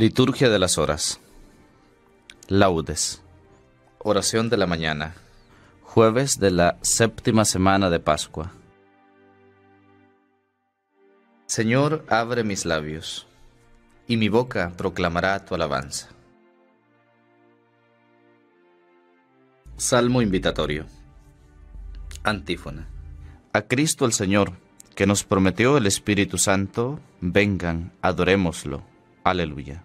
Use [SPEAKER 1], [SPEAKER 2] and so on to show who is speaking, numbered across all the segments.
[SPEAKER 1] Liturgia de las Horas. Laudes. Oración de la mañana. Jueves de la séptima semana de Pascua. Señor, abre mis labios, y mi boca proclamará tu alabanza. Salmo invitatorio. Antífona. A Cristo el Señor, que nos prometió el Espíritu Santo, vengan, adorémoslo. Aleluya.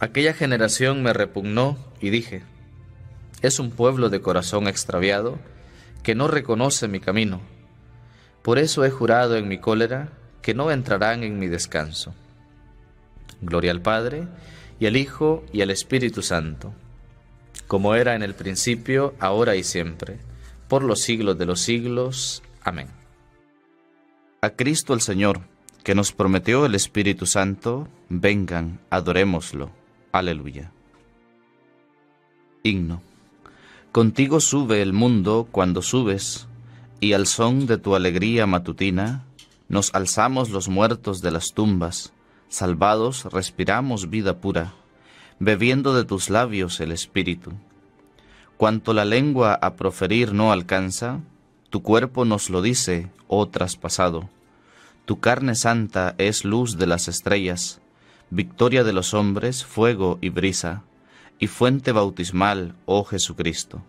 [SPEAKER 1] Aquella generación me repugnó y dije, es un pueblo de corazón extraviado que no reconoce mi camino. Por eso he jurado en mi cólera que no entrarán en mi descanso. Gloria al Padre, y al Hijo, y al Espíritu Santo, como era en el principio, ahora y siempre, por los siglos de los siglos. Amén. A Cristo el Señor, que nos prometió el Espíritu Santo, vengan, adorémoslo. Aleluya. Himno. Contigo sube el mundo cuando subes, y al son de tu alegría matutina, nos alzamos los muertos de las tumbas, salvados respiramos vida pura, bebiendo de tus labios el espíritu. Cuanto la lengua a proferir no alcanza, tu cuerpo nos lo dice, oh traspasado. Tu carne santa es luz de las estrellas, victoria de los hombres, fuego y brisa, y fuente bautismal, oh Jesucristo.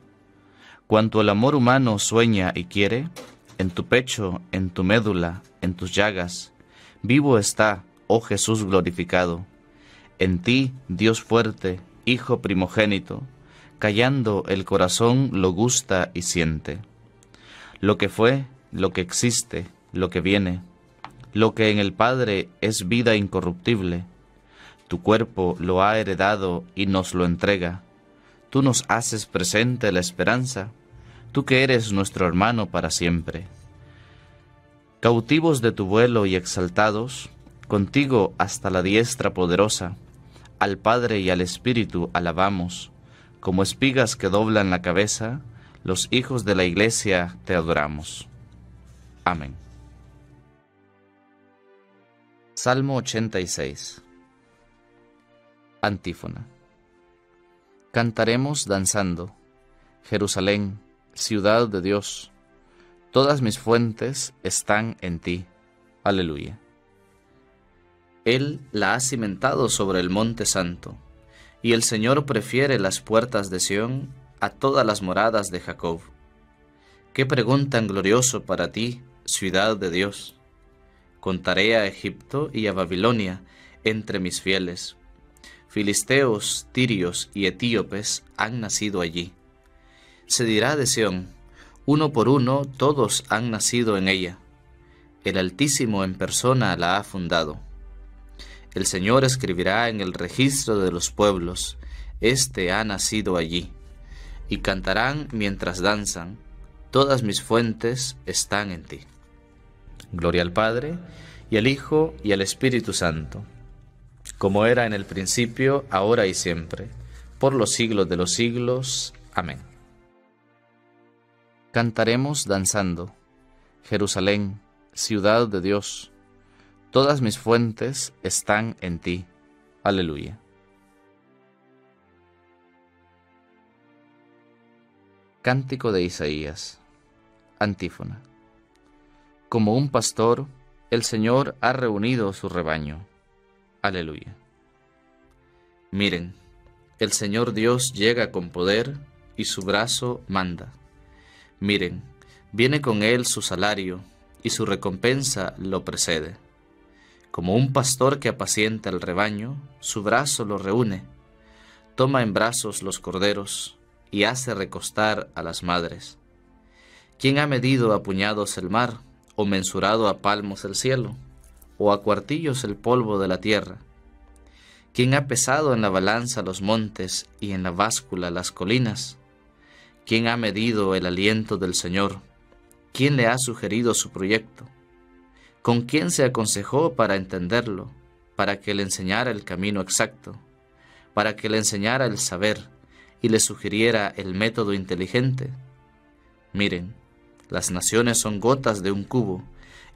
[SPEAKER 1] Cuanto el amor humano sueña y quiere, en tu pecho, en tu médula, en tus llagas, vivo está, oh Jesús glorificado. En ti, Dios fuerte, Hijo primogénito, callando el corazón lo gusta y siente. Lo que fue, lo que existe, lo que viene, lo que en el Padre es vida incorruptible, tu cuerpo lo ha heredado y nos lo entrega. Tú nos haces presente la esperanza, tú que eres nuestro hermano para siempre. Cautivos de tu vuelo y exaltados, contigo hasta la diestra poderosa, al Padre y al Espíritu alabamos, como espigas que doblan la cabeza, los hijos de la Iglesia te adoramos. Amén. Salmo 86 Antífona. Cantaremos danzando. Jerusalén, ciudad de Dios, todas mis fuentes están en ti. Aleluya. Él la ha cimentado sobre el monte santo, y el Señor prefiere las puertas de Sión a todas las moradas de Jacob. Qué pregunta glorioso para ti, ciudad de Dios. Contaré a Egipto y a Babilonia entre mis fieles filisteos, tirios y etíopes han nacido allí. Se dirá de Sión, uno por uno todos han nacido en ella. El Altísimo en persona la ha fundado. El Señor escribirá en el registro de los pueblos, Este ha nacido allí. Y cantarán mientras danzan, Todas mis fuentes están en ti. Gloria al Padre, y al Hijo, y al Espíritu Santo como era en el principio, ahora y siempre, por los siglos de los siglos. Amén. Cantaremos danzando. Jerusalén, ciudad de Dios, todas mis fuentes están en ti. Aleluya. Cántico de Isaías. Antífona. Como un pastor, el Señor ha reunido su rebaño Aleluya. Miren, el Señor Dios llega con poder y su brazo manda. Miren, viene con él su salario y su recompensa lo precede. Como un pastor que apacienta el rebaño, su brazo lo reúne, toma en brazos los corderos y hace recostar a las madres. ¿Quién ha medido a puñados el mar, o mensurado a palmos el cielo, o a cuartillos el polvo de la tierra? ¿Quién ha pesado en la balanza los montes y en la báscula las colinas? ¿Quién ha medido el aliento del Señor? ¿Quién le ha sugerido su proyecto? ¿Con quién se aconsejó para entenderlo, para que le enseñara el camino exacto, para que le enseñara el saber y le sugiriera el método inteligente? Miren, las naciones son gotas de un cubo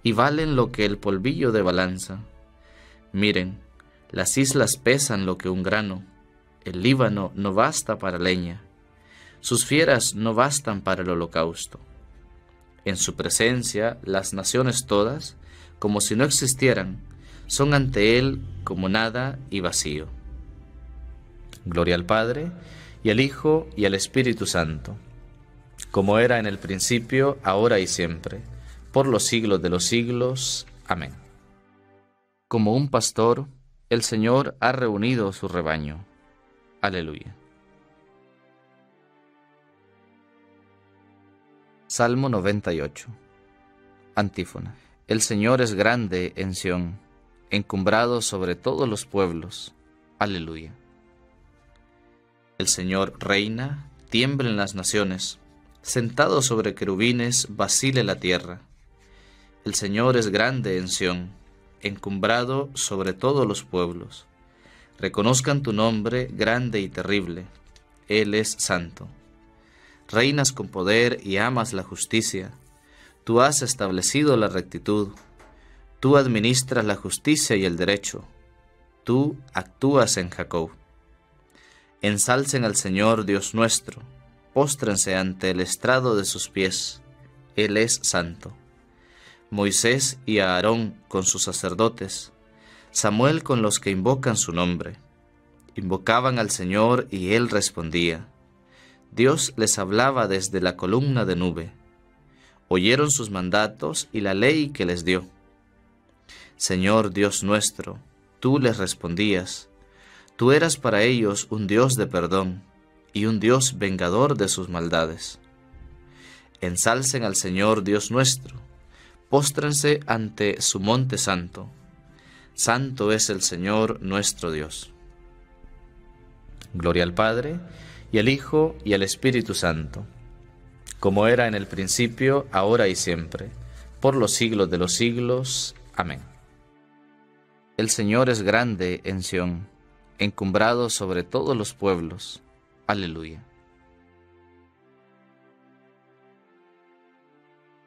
[SPEAKER 1] y valen lo que el polvillo de balanza. Miren, las islas pesan lo que un grano. El Líbano no basta para leña. Sus fieras no bastan para el holocausto. En su presencia, las naciones todas, como si no existieran, son ante Él como nada y vacío. Gloria al Padre, y al Hijo, y al Espíritu Santo, como era en el principio, ahora y siempre, por los siglos de los siglos. Amén. Como un pastor, el Señor ha reunido su rebaño. Aleluya. Salmo 98. Antífona. El Señor es grande en Sión, encumbrado sobre todos los pueblos. Aleluya. El Señor reina, tiemblen las naciones, sentado sobre querubines, vacile la tierra. El Señor es grande en Sión, encumbrado sobre todos los pueblos. Reconozcan tu nombre grande y terrible. Él es santo. Reinas con poder y amas la justicia. Tú has establecido la rectitud. Tú administras la justicia y el derecho. Tú actúas en Jacob. Ensalcen al Señor Dios nuestro. Póstrense ante el estrado de sus pies. Él es santo. Moisés y Aarón con sus sacerdotes, Samuel con los que invocan su nombre. Invocaban al Señor y Él respondía. Dios les hablaba desde la columna de nube. Oyeron sus mandatos y la ley que les dio. Señor Dios nuestro, tú les respondías. Tú eras para ellos un Dios de perdón y un Dios vengador de sus maldades. Ensalcen al Señor Dios nuestro póstrense ante su monte santo. Santo es el Señor nuestro Dios. Gloria al Padre, y al Hijo, y al Espíritu Santo, como era en el principio, ahora y siempre, por los siglos de los siglos. Amén. El Señor es grande en Sión, encumbrado sobre todos los pueblos. Aleluya.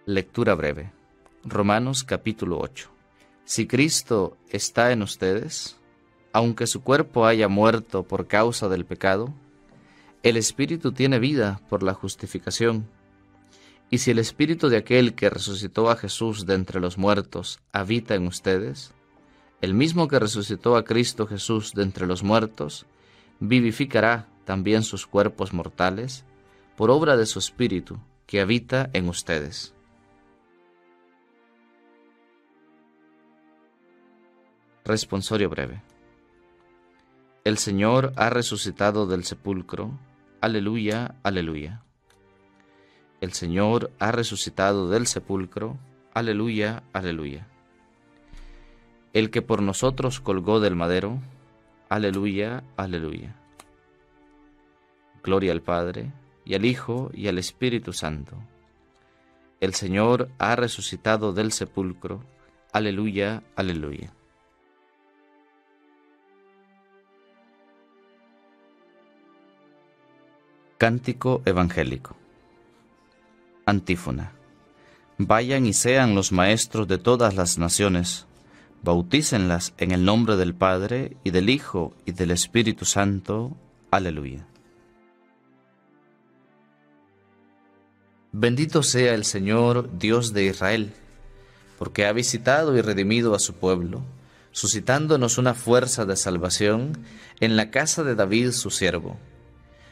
[SPEAKER 1] Lectura breve. Romanos capítulo 8. Si Cristo está en ustedes, aunque su cuerpo haya muerto por causa del pecado, el Espíritu tiene vida por la justificación. Y si el Espíritu de aquel que resucitó a Jesús de entre los muertos habita en ustedes, el mismo que resucitó a Cristo Jesús de entre los muertos, vivificará también sus cuerpos mortales por obra de su Espíritu que habita en ustedes. Responsorio breve. El Señor ha resucitado del sepulcro. Aleluya, aleluya. El Señor ha resucitado del sepulcro. Aleluya, aleluya. El que por nosotros colgó del madero. Aleluya, aleluya. Gloria al Padre, y al Hijo, y al Espíritu Santo. El Señor ha resucitado del sepulcro. Aleluya, aleluya. Cántico Evangélico. Antífona. Vayan y sean los maestros de todas las naciones, bautícenlas en el nombre del Padre y del Hijo y del Espíritu Santo. Aleluya. Bendito sea el Señor, Dios de Israel, porque ha visitado y redimido a su pueblo, suscitándonos una fuerza de salvación en la casa de David su siervo,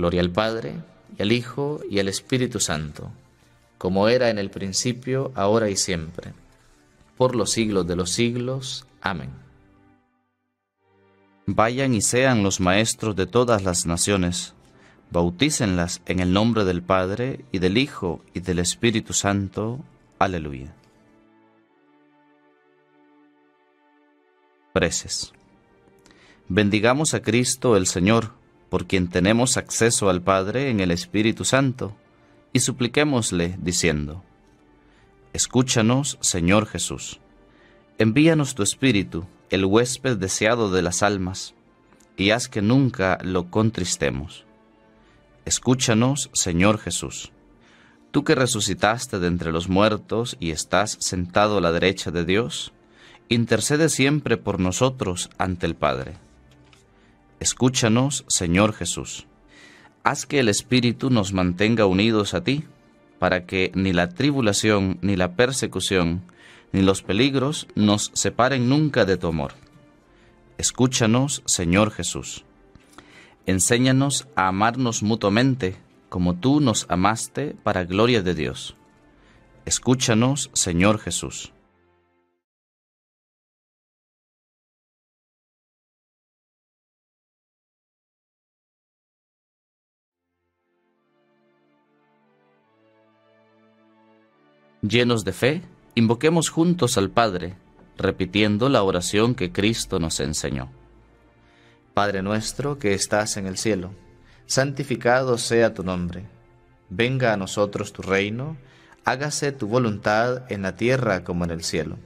[SPEAKER 1] Gloria al Padre, y al Hijo, y al Espíritu Santo, como era en el principio, ahora y siempre, por los siglos de los siglos. Amén.
[SPEAKER 2] Vayan y sean los maestros de todas las naciones, bautícenlas en el nombre del Padre, y del Hijo, y del Espíritu Santo. Aleluya. Preces. Bendigamos a Cristo el Señor, por quien tenemos acceso al Padre en el Espíritu Santo, y supliquémosle diciendo, Escúchanos, Señor Jesús. Envíanos tu Espíritu, el huésped deseado de las almas, y haz que nunca lo contristemos. Escúchanos, Señor Jesús. Tú que resucitaste de entre los muertos y estás sentado a la derecha de Dios, intercede siempre por nosotros ante el Padre. Escúchanos, Señor Jesús. Haz que el Espíritu nos mantenga unidos a ti, para que ni la tribulación, ni la persecución, ni los peligros nos separen nunca de tu amor. Escúchanos, Señor Jesús. Enséñanos a amarnos mutuamente, como tú nos amaste para gloria de Dios. Escúchanos, Señor Jesús. Llenos de fe, invoquemos juntos al Padre, repitiendo la oración que Cristo nos enseñó.
[SPEAKER 1] Padre nuestro que estás en el cielo, santificado sea tu nombre. Venga a nosotros tu reino, hágase tu voluntad en la tierra como en el cielo.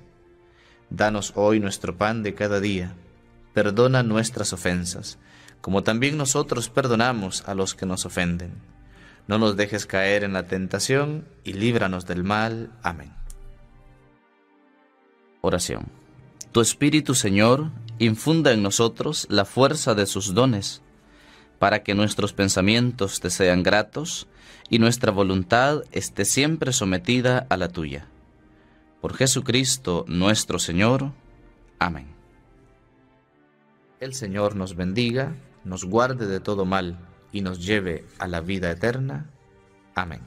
[SPEAKER 1] Danos hoy nuestro pan de cada día. Perdona nuestras ofensas, como también nosotros perdonamos a los que nos ofenden no nos dejes caer en la tentación y líbranos del mal. Amén.
[SPEAKER 2] Oración. Tu Espíritu, Señor, infunda en nosotros la fuerza de sus dones, para que nuestros pensamientos te sean gratos y nuestra voluntad esté siempre sometida a la tuya. Por Jesucristo nuestro Señor. Amén.
[SPEAKER 1] El Señor nos bendiga, nos guarde de todo mal y nos lleve a la vida eterna. Amén.